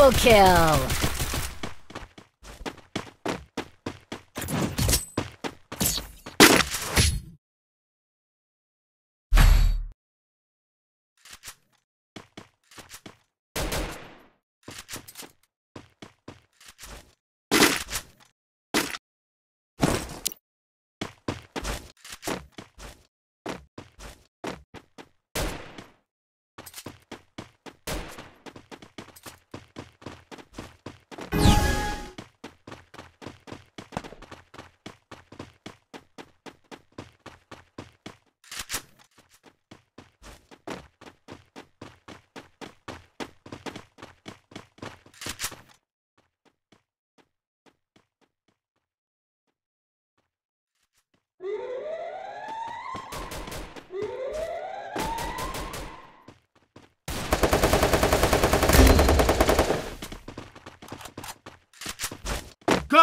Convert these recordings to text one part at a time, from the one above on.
Double kill!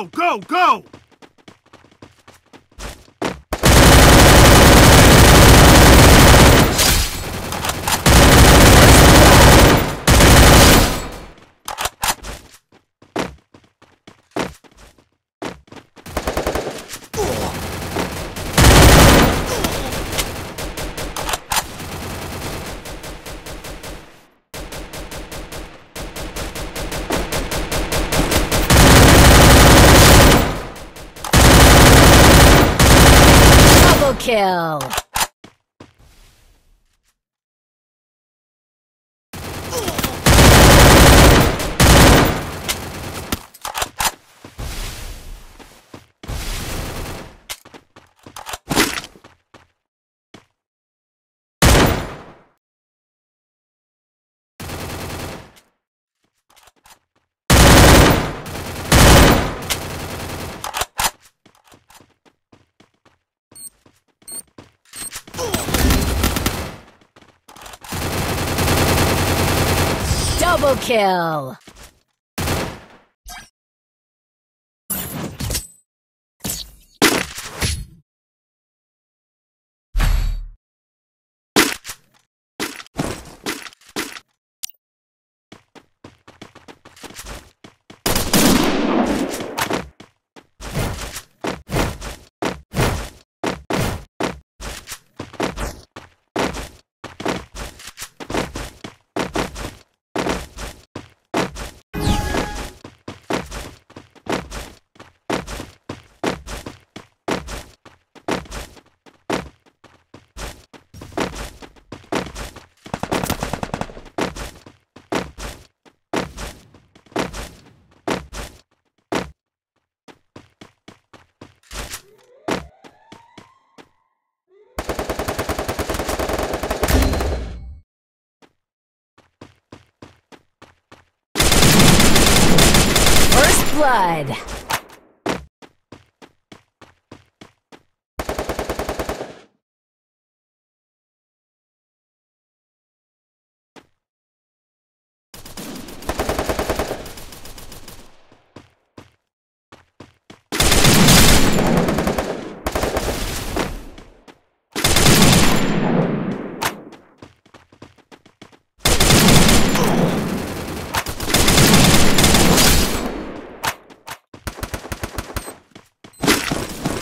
Go, go, go! Double kill! Double kill! First blood!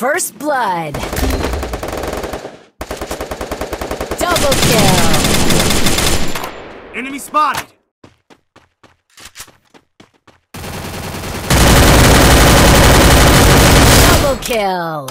First blood. Double kill. Enemy spotted! Double kill.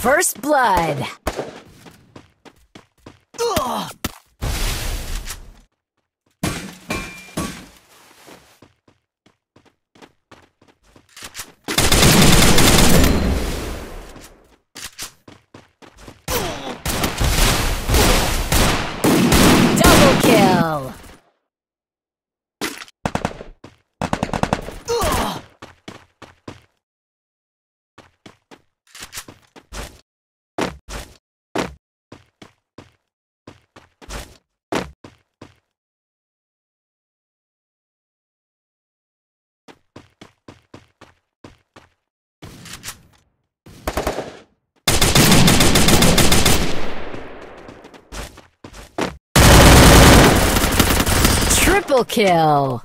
First blood. Double kill. Kill.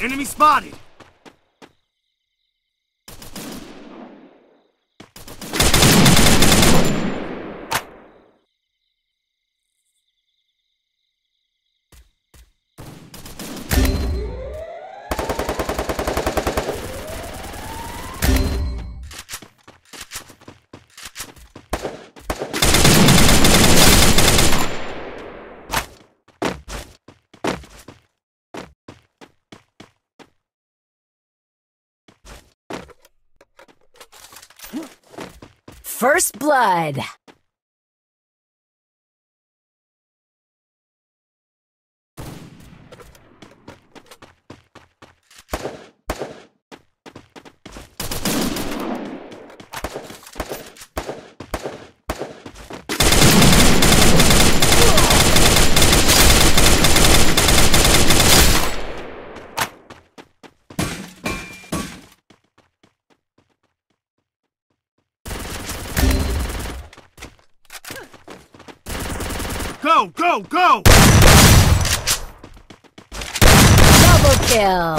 Enemy spotted! First blood. Go! Double kill!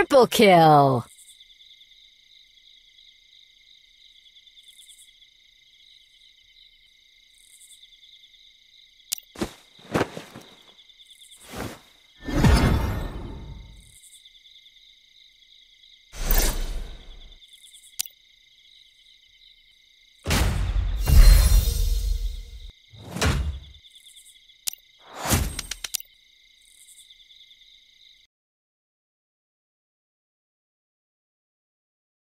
Triple kill.